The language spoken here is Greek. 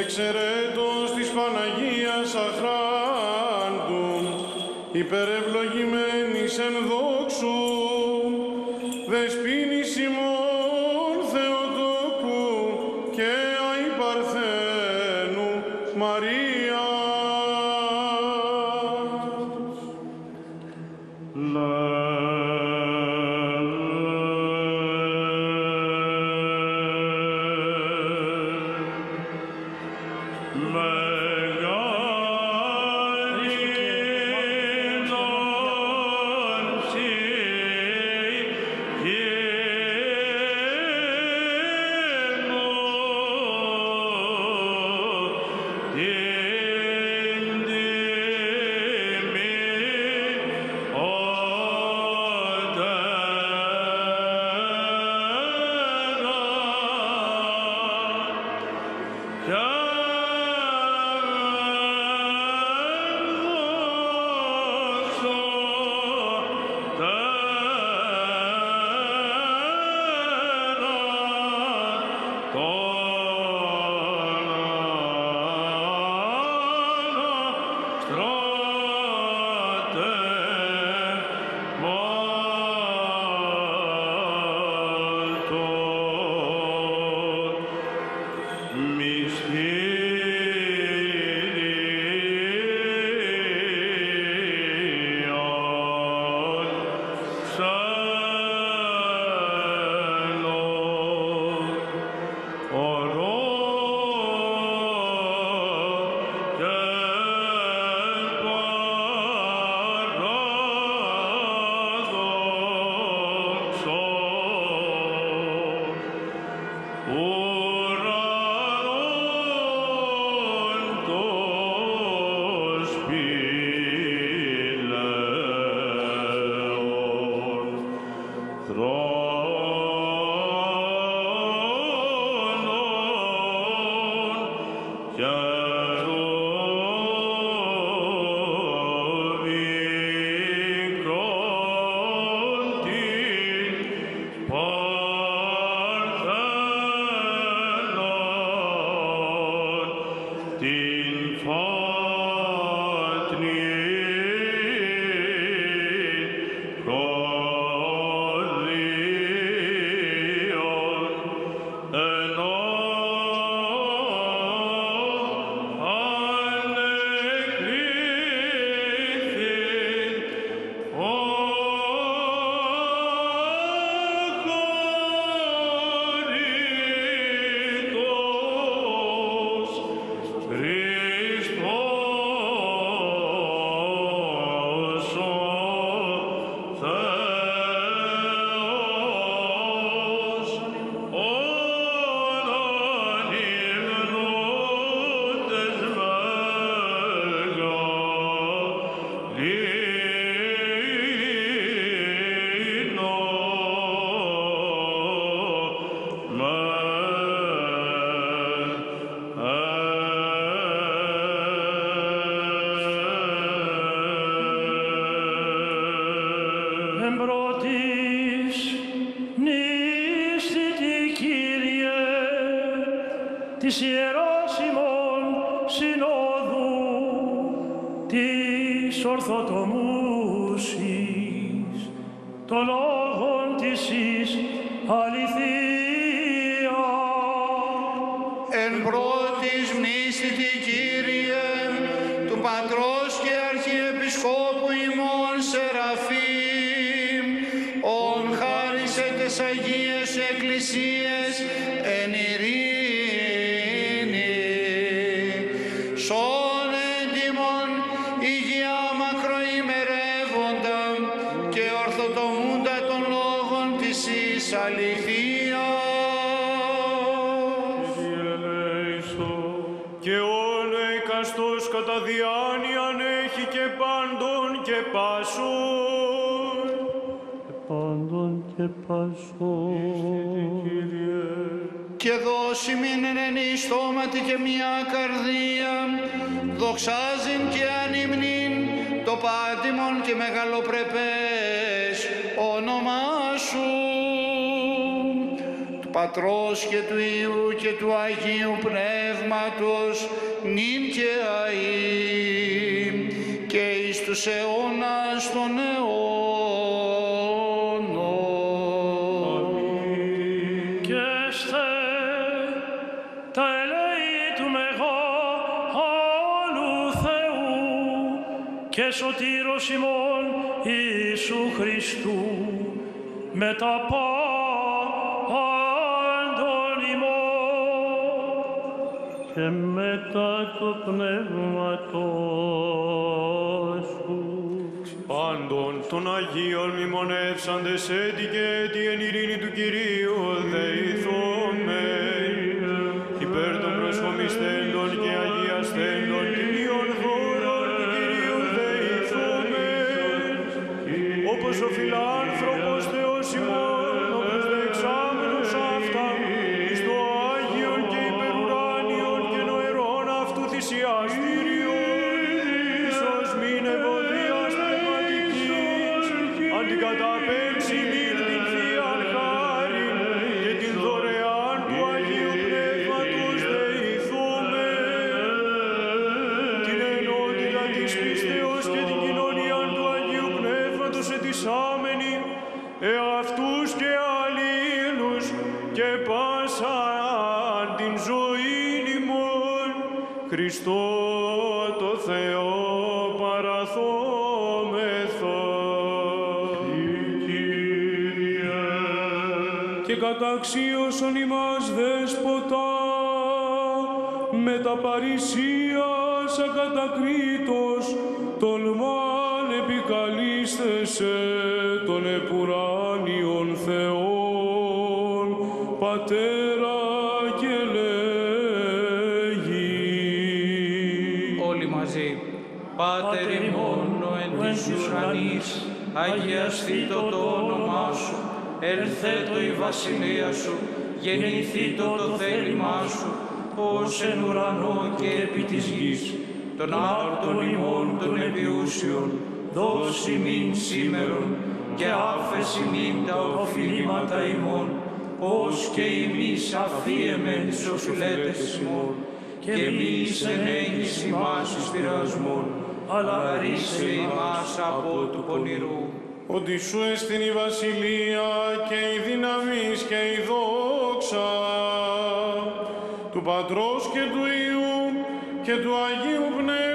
Εξαιρέτως Paul. Ορθοτομούσης το λόγον της εις αληθεία. Χάρισε τες Αγίες Εκκλησίες εν ειρήνη, σών έντιμον υγεία μακροημερεύοντα και ορθοτομούντα των λόγων της εις αληθείας. Και όλο εκαστός κατά διάνοιαν έχει και πάντων και πάσουν. Πάντων και πασών. και δώσει μην εν στόματι και μια καρδία, δοξάζειν και ανυμνήν το πάντιμον και μεγαλοπρεπές όνομά σου. Πατρός και του Υιού και του Αγίου Πνεύματος, νυν και αΐ και εις τους αιώνας των αιώνων. Και σωτήρος ημών Ιησού Χριστού με τα πάντων ημών και μετά το πνεύματος σου. Πάντων των Αγίων μνημονεύσαντες έτη και έτη εν ειρήνη του Κυρίου δεηθώμε. Εαυτούς και αλλήλους και πάσα την ζωή ημών, Χριστό το Θεό παραθόμεθα. Και καταξίωσον ημάς δέσποτα, με τα παρησίας ακατακρίτως, τολμάν επικαλίστεσαι των επουράνιων Πατέρα και λέγει. όλοι μαζί. Πάτερ ημών ο εν της ουρανής, αγιαστήτω το όνομά σου, ελθέτω η βασιλεία σου, γεννηθήτω το θέλημά σου, ως εν ουρανό και επί της γης. Τον άρτον ημών των επιούσιων, δώσει μην σήμερον, και άφεση μην τα οφειλήματα ημών, ως και εμείς αφίεμεν τους οφειλέτες ημών, και εμείς εν έγγυς ημάς εις πειρασμών, αλλά ρίσε ημάς από του πονηρού. Ότι σου εστιν η βασιλεία και η δύναμις και η δόξα του Πατρός και του Υιού και του Αγίου Πνεύματος